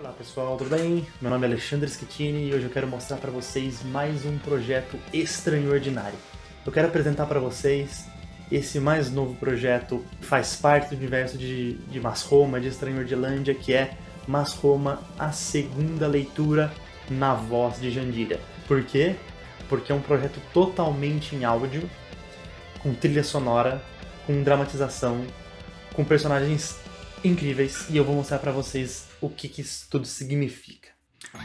Olá pessoal, tudo bem? Meu nome é Alexandre Schettini e hoje eu quero mostrar para vocês mais um projeto extraordinário. Eu quero apresentar para vocês esse mais novo projeto que faz parte do universo de, de Masroma, de Estranhordilândia, que é Masroma, a segunda leitura na voz de Jandira. Por quê? Porque é um projeto totalmente em áudio, com trilha sonora, com dramatização, com personagens incríveis e eu vou mostrar para vocês o que, que isso tudo significa.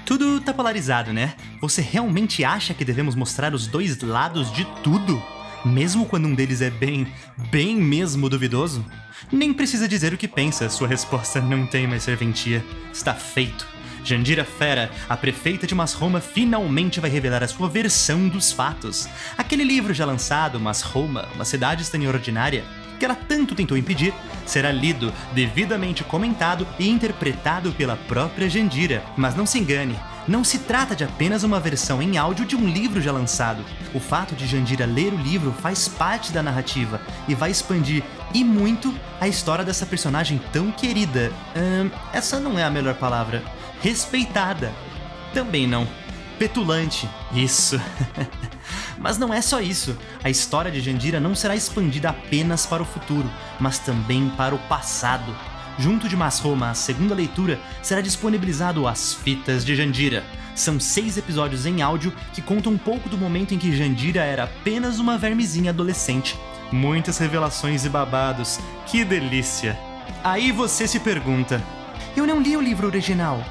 Tudo tá polarizado, né? Você realmente acha que devemos mostrar os dois lados de tudo? Mesmo quando um deles é bem, bem mesmo duvidoso? Nem precisa dizer o que pensa, sua resposta não tem mais serventia. Está feito. Jandira Fera, a prefeita de Masroma, finalmente vai revelar a sua versão dos fatos. Aquele livro já lançado, Masroma, uma cidade extraordinária, que ela tanto tentou impedir, será lido, devidamente comentado e interpretado pela própria Jandira. Mas não se engane, não se trata de apenas uma versão em áudio de um livro já lançado. O fato de Jandira ler o livro faz parte da narrativa e vai expandir e muito a história dessa personagem tão querida. Hum, essa não é a melhor palavra. Respeitada. Também não. Petulante. Isso. Mas não é só isso. A história de Jandira não será expandida apenas para o futuro, mas também para o passado. Junto de Masroma, a segunda leitura, será disponibilizado As Fitas de Jandira. São seis episódios em áudio que contam um pouco do momento em que Jandira era apenas uma vermezinha adolescente. Muitas revelações e babados. Que delícia! Aí você se pergunta: Eu não li o livro original.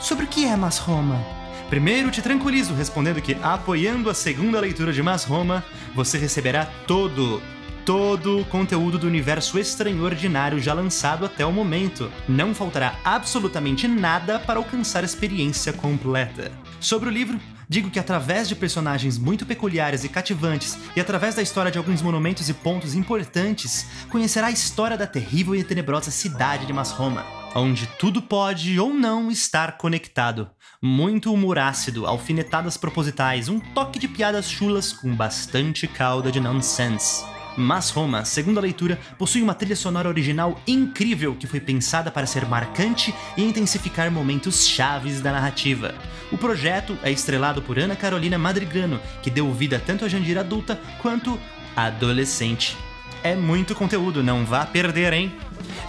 Sobre o que é Masroma? Primeiro te tranquilizo respondendo que, apoiando a segunda leitura de Masroma, você receberá todo, todo o conteúdo do universo extraordinário já lançado até o momento. Não faltará absolutamente nada para alcançar a experiência completa. Sobre o livro, digo que através de personagens muito peculiares e cativantes e através da história de alguns monumentos e pontos importantes, conhecerá a história da terrível e tenebrosa cidade de Masroma, onde tudo pode ou não estar conectado muito humor ácido, alfinetadas propositais, um toque de piadas chulas com bastante cauda de nonsense. Mas Roma, segunda leitura, possui uma trilha sonora original incrível que foi pensada para ser marcante e intensificar momentos chaves da narrativa. O projeto é estrelado por Ana Carolina Madrigano, que deu vida tanto a Jandira adulta quanto adolescente. É muito conteúdo, não vá perder, hein?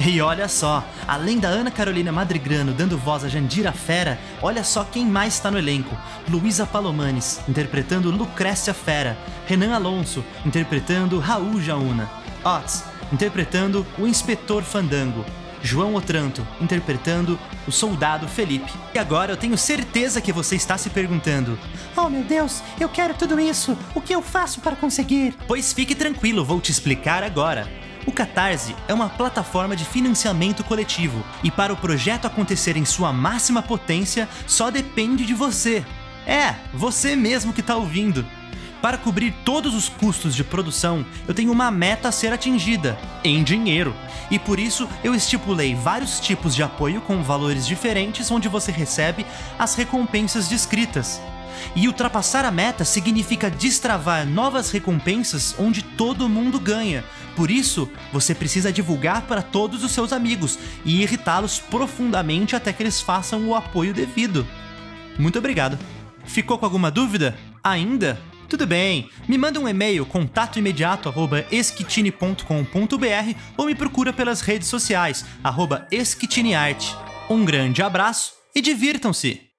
E olha só, além da Ana Carolina Madrigrano dando voz a Jandira Fera, olha só quem mais está no elenco. Luísa Palomanes, interpretando Lucrécia Fera. Renan Alonso, interpretando Raul Jauna. Ots, interpretando o Inspetor Fandango. João Otranto, interpretando o soldado Felipe. E agora eu tenho certeza que você está se perguntando: Oh meu Deus, eu quero tudo isso! O que eu faço para conseguir? Pois fique tranquilo, vou te explicar agora. O Catarse é uma plataforma de financiamento coletivo e para o projeto acontecer em sua máxima potência só depende de você. É, você mesmo que está ouvindo. Para cobrir todos os custos de produção, eu tenho uma meta a ser atingida, em dinheiro. E por isso eu estipulei vários tipos de apoio com valores diferentes onde você recebe as recompensas descritas. E ultrapassar a meta significa destravar novas recompensas onde todo mundo ganha, por isso, você precisa divulgar para todos os seus amigos e irritá-los profundamente até que eles façam o apoio devido. Muito obrigado. Ficou com alguma dúvida? Ainda? Tudo bem, me manda um e-mail contatoimediato@esquitine.com.br ou me procura pelas redes sociais @esquitinearte. Um grande abraço e divirtam-se.